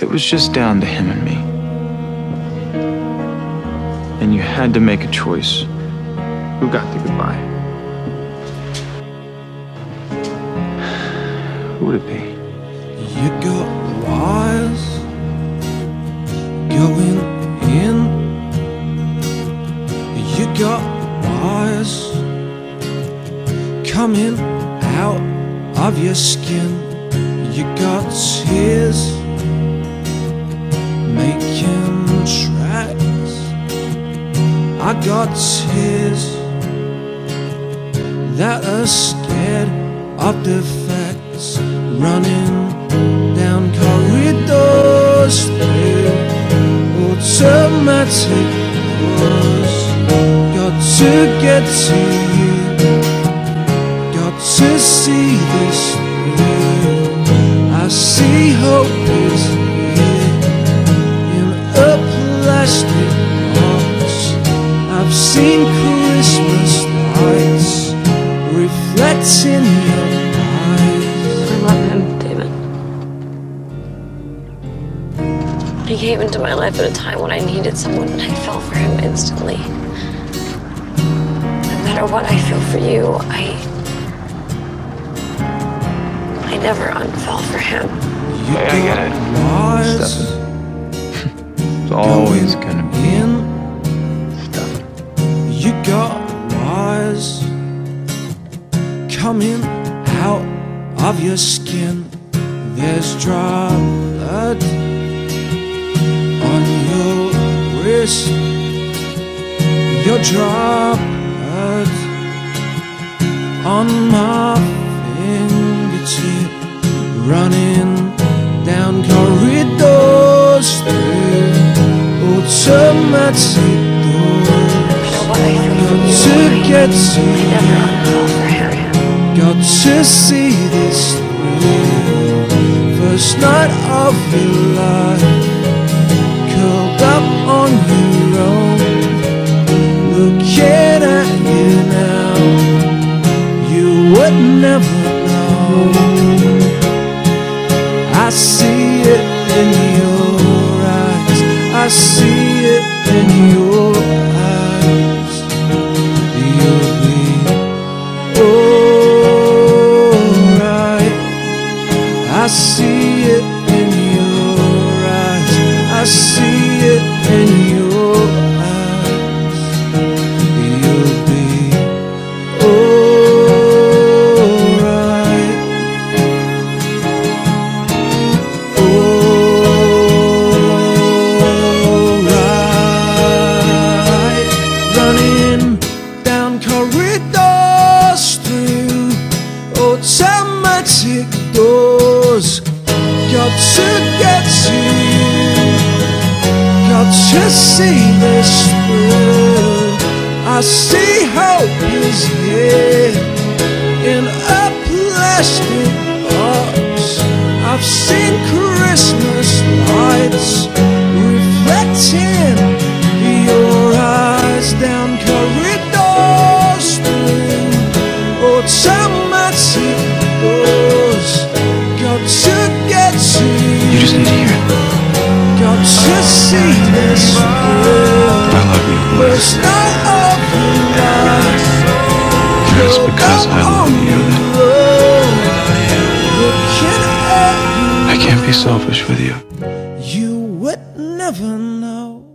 It was just down to him and me, and you had to make a choice, who got the goodbye? Who would it be? You got wires going in. You got wires coming out of your skin. You got tears Got tears that are scared of the facts running down corridors through automatic doors. Got to get to you, got to see this through. I see hope is seen Christmas lights reflecting your eyes. I love him, Damon. He came into my life at a time when I needed someone and I fell for him instantly. No matter what I feel for you, I. I never unfell for him. You I- I get it. got wires Stefan. It's always gonna be coming out of your skin. There's dry blood on your wrist. Your blood on my fingertip, running down corridors through automatic doors. No matter what I feel for Got you, to get to Got to see this through. First night of your life, Got to get to you. Got to see this through. I see hope is here in a plastic box. I've seen Christmas lights see this through. I love you, Liz. night of. Just because I love you, I can't be selfish with you. You would never know.